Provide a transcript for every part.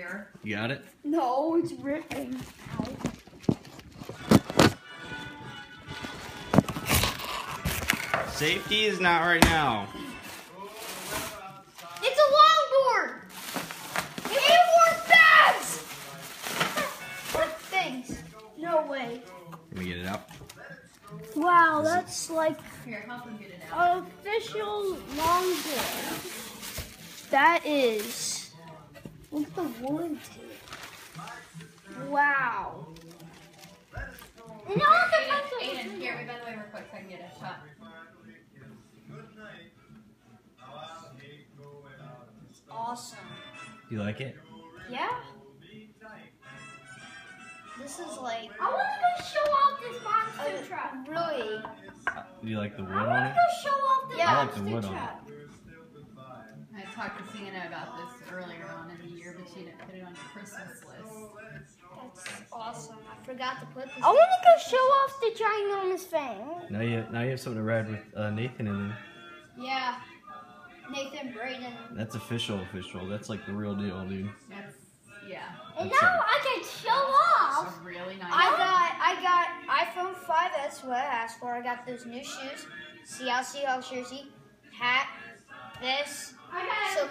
here. You got it? No, it's ripping. Ow. Safety is not right now. It's a longboard. It more bags. Thanks. No way. Let me get it out. Wow, that's like Here, help him get it out. official longboard. That is. Look at the wood to it. Wow. And also Aiden, Aiden, here, we bend over quick so I can get a shot. awesome. Do you like it? Yeah. This is like. I want to go show off this monster truck. Really? Uh, Do you like the wood I on want it? to go show off the I like the monster wood on truck. I talked to Sienna about this earlier on in the year, but she didn't put it on your Christmas list. That's awesome. I forgot to put this. I want to go show off the ginormous thing. Now you now you have something to ride with uh, Nathan there. Yeah. Nathan Braden. that's official official. That's like the real deal, dude. That's, yeah. And That's now it. I can show It's off. a really nice. I got I got iPhone 5. That's what I asked for. I got those new shoes, Seattle Seahawks jersey, hat, this, some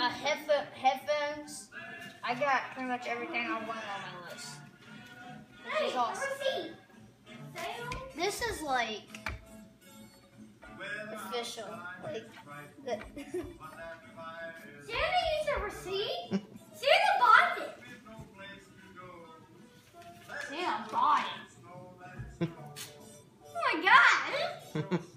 uh, headpho- headphones. I got pretty much everything I wanted on my list. Which is awesome. This is like official. Like the Santa needs a receipt. Santa bought it. Santa bought it. Oh my god.